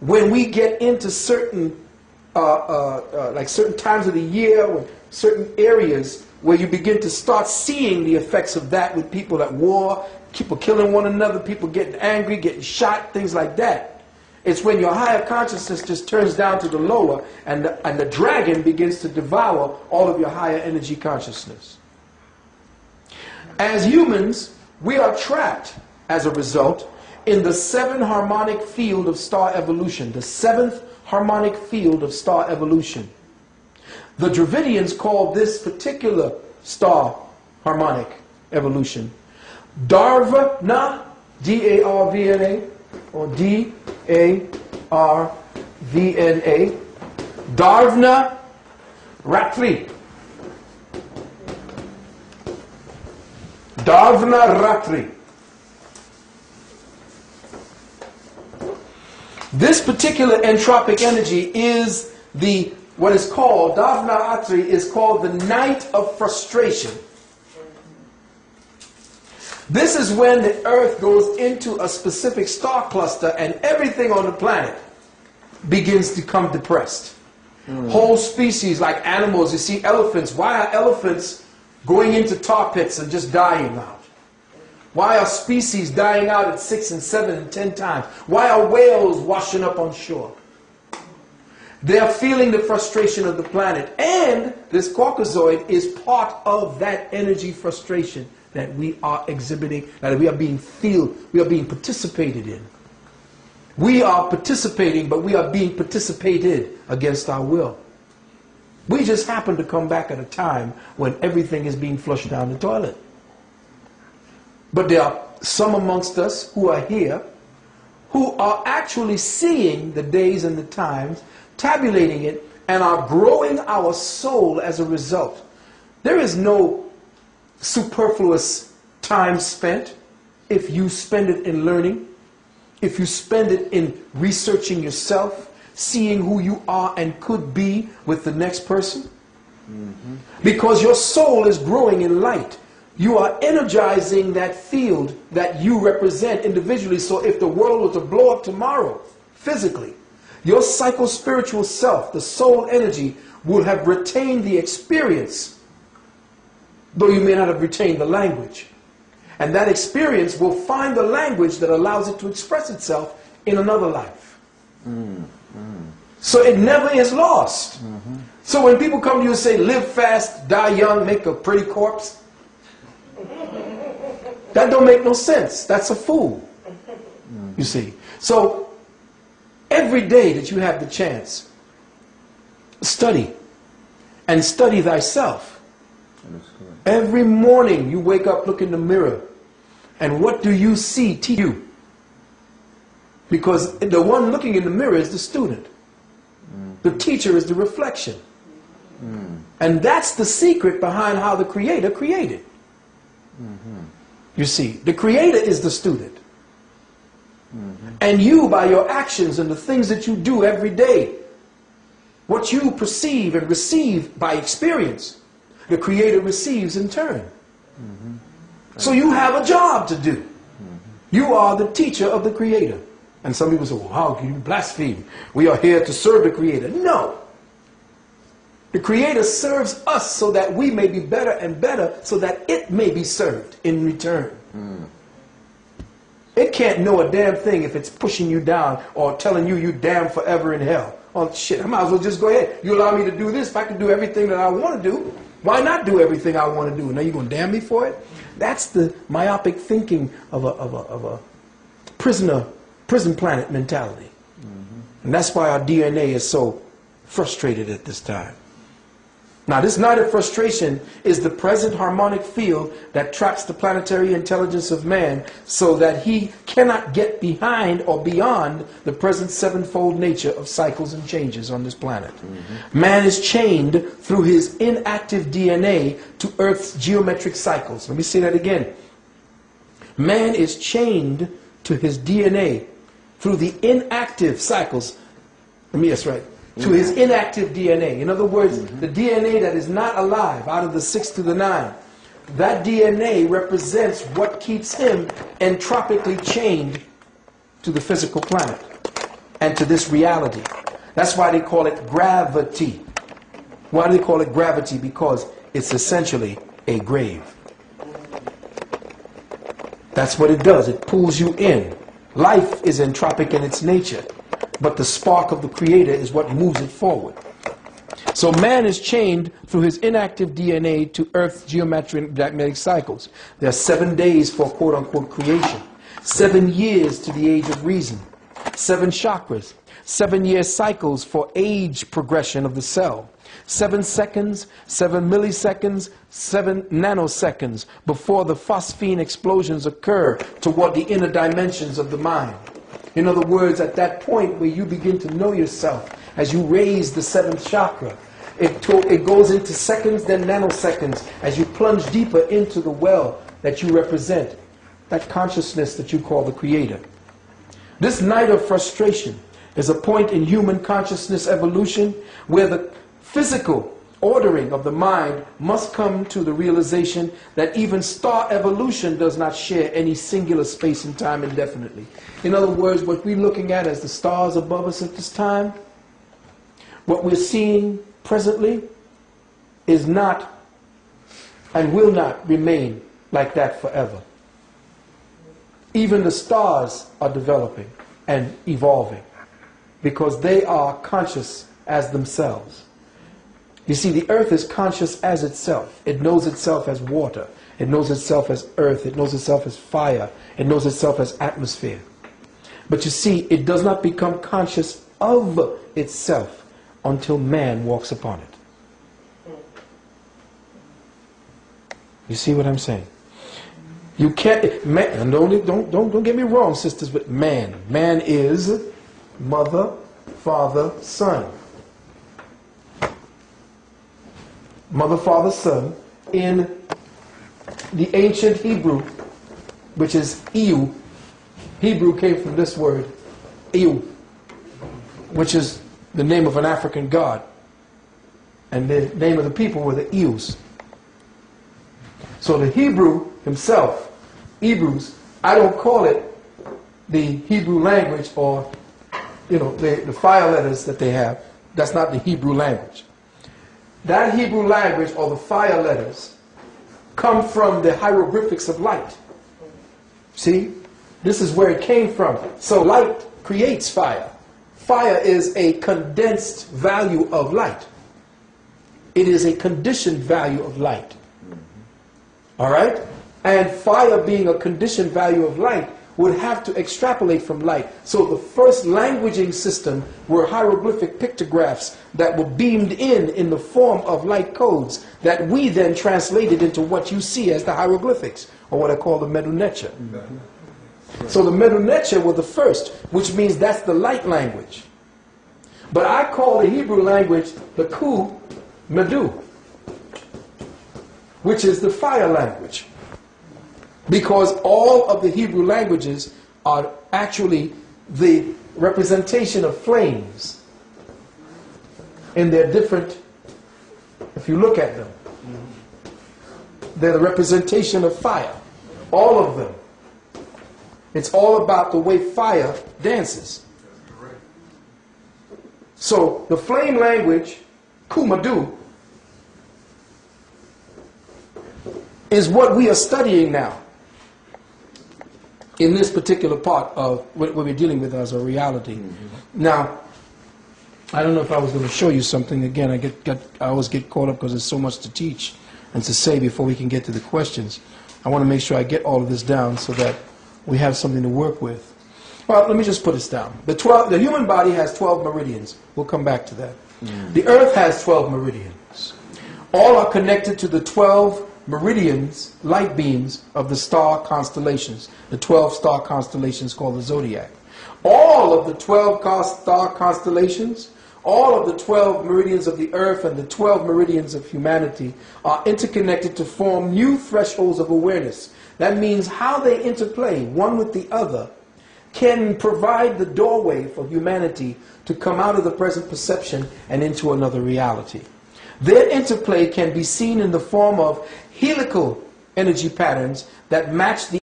when we get into certain, uh, uh, uh, like certain times of the year, or certain areas where you begin to start seeing the effects of that with people at war, people killing one another, people getting angry, getting shot, things like that. It's when your higher consciousness just turns down to the lower and the, and the dragon begins to devour all of your higher energy consciousness. As humans, we are trapped as a result in the seven harmonic field of star evolution, the seventh harmonic field of star evolution. The Dravidians called this particular star harmonic evolution Darvana, D-A-R-V-N-A, or D-A-R-V-N-A, Darvna Ratri. Darvna Ratri. This particular entropic energy is the what is called Davna Atri is called the night of frustration. This is when the earth goes into a specific star cluster and everything on the planet begins to become depressed. Mm. Whole species like animals, you see elephants. Why are elephants going into tar pits and just dying out? Why are species dying out at six and seven and ten times? Why are whales washing up on shore? They are feeling the frustration of the planet. And this Caucasoid is part of that energy frustration that we are exhibiting, that we are being feel, we are being participated in. We are participating, but we are being participated against our will. We just happen to come back at a time when everything is being flushed down the toilet. But there are some amongst us who are here who are actually seeing the days and the times, tabulating it, and are growing our soul as a result. There is no superfluous time spent if you spend it in learning, if you spend it in researching yourself, seeing who you are and could be with the next person. Mm-hmm. Because your soul is growing in light. You are energizing that field that you represent individually. So if the world were to blow up tomorrow, physically, your psycho-spiritual self, the soul energy, will have retained the experience, though you may not have retained the language. And that experience will find the language that allows it to express itself in another life. Mm, mm. So it never is lost. Mm-hmm. So when people come to you and say, live fast, die young, make a pretty corpse, that don't make no sense. That's a fool. You see. So every day that you have the chance, study and study thyself. Every morning you wake up, look in the mirror, and what do you see? to you. Because the one looking in the mirror is the student. The teacher is the reflection. And that's the secret behind how the Creator created. Mm-hmm. You see, the creator is the student. Mm-hmm. And you, by your actions and the things that you do every day, what you perceive and receive by experience, the creator receives in turn. Mm-hmm. So you have a job to do. Mm-hmm. You are the teacher of the creator. And some people say, well, how can you blaspheme? We are here to serve the creator. No. The Creator serves us so that we may be better and better, so that it may be served in return. Mm. It can't know a damn thing if it's pushing you down or telling you you damn forever in hell. Oh shit, I might as well just go ahead. You allow me to do this. If I can do everything that I want to do, why not do everything I want to do? Now you're going to damn me for it? That's the myopic thinking of a, of a, of a prisoner, prison planet mentality. Mm-hmm. And that's why our DNA is so frustrated at this time. Now, this night of frustration is the present harmonic field that traps the planetary intelligence of man so that he cannot get behind or beyond the present sevenfold nature of cycles and changes on this planet. Mm-hmm. Man is chained through his inactive DNA to Earth's geometric cycles. Let me say that again. Man is chained to his DNA through the inactive cycles. Let me, that's right to his inactive DNA. In other words, mm-hmm. the DNA that is not alive out of the six to the nine. That DNA represents what keeps him entropically chained to the physical planet. and to this reality. That's why they call it gravity. Why do they call it gravity? Because it's essentially a grave. That's what it does. It pulls you in. Life is entropic in its nature, but the spark of the Creator is what moves it forward. So man is chained through his inactive DNA to Earth's geometric magnetic cycles. There are seven days for quote unquote creation, seven years to the age of reason, seven chakras, seven year cycles for age progression of the cell, seven seconds, seven milliseconds, seven nanoseconds before the phosphene explosions occur toward the inner dimensions of the mind. In other words, at that point where you begin to know yourself, as you raise the seventh chakra, it, to, it goes into seconds, then nanoseconds, as you plunge deeper into the well that you represent, that consciousness that you call the Creator. This night of frustration is a point in human consciousness evolution where the physical ordering of the mind must come to the realization that even star evolution does not share any singular space and time indefinitely. In other words, what we're looking at as the stars above us at this time, what we're seeing presently is not and will not remain like that forever. Even the stars are developing and evolving because they are conscious as themselves. You see, the earth is conscious as itself. It knows itself as water. It knows itself as earth. It knows itself as fire. It knows itself as atmosphere. But you see, it does not become conscious of itself until man walks upon it. You see what I'm saying? You can't, man, don't, don't, don't, don't get me wrong, sisters, but man. Man is mother, father, son. Mother, father, son. In the ancient Hebrew, which is Iu, Hebrew came from this word, Iu, which is the name of an African god. And the name of the people were the Eus. So the Hebrew himself, Hebrews, I don't call it the Hebrew language or, you know, the, the fire letters that they have. That's not the Hebrew language. That Hebrew language or the fire letters come from the hieroglyphics of light. See? This is where it came from. So light creates fire. Fire is a condensed value of light. It is a conditioned value of light. Mm-hmm. All right? And fire being a conditioned value of light would have to extrapolate from light. So the first languaging system were hieroglyphic pictographs that were beamed in in the form of light codes that we then translated into what you see as the hieroglyphics, or what I call the Medu Neter. So the Medu Neter were the first, which means that's the light language. But I call the Hebrew language the Ku Medu, which is the fire language. Because all of the Hebrew languages are actually the representation of flames in their different, if you look at them, they're the representation of fire. All of them. It's all about the way fire dances. So the flame language, Kumadu, is what we are studying now in this particular part of what we're dealing with as a reality. Mm-hmm. Now, I don't know if I was going to show you something again. I get, get I always get caught up because there's so much to teach and to say before we can get to the questions. I want to make sure I get all of this down so that we have something to work with. Well, let me just put this down. The, 12, the human body has 12 meridians. We'll come back to that. Mm. The earth has 12 meridians. All are connected to the 12 meridians, light beams of the star constellations, the 12 star constellations called the zodiac. All of the 12 star constellations, all of the 12 meridians of the earth and the 12 meridians of humanity are interconnected to form new thresholds of awareness. That means how they interplay one with the other can provide the doorway for humanity to come out of the present perception and into another reality. Their interplay can be seen in the form of helical energy patterns that match the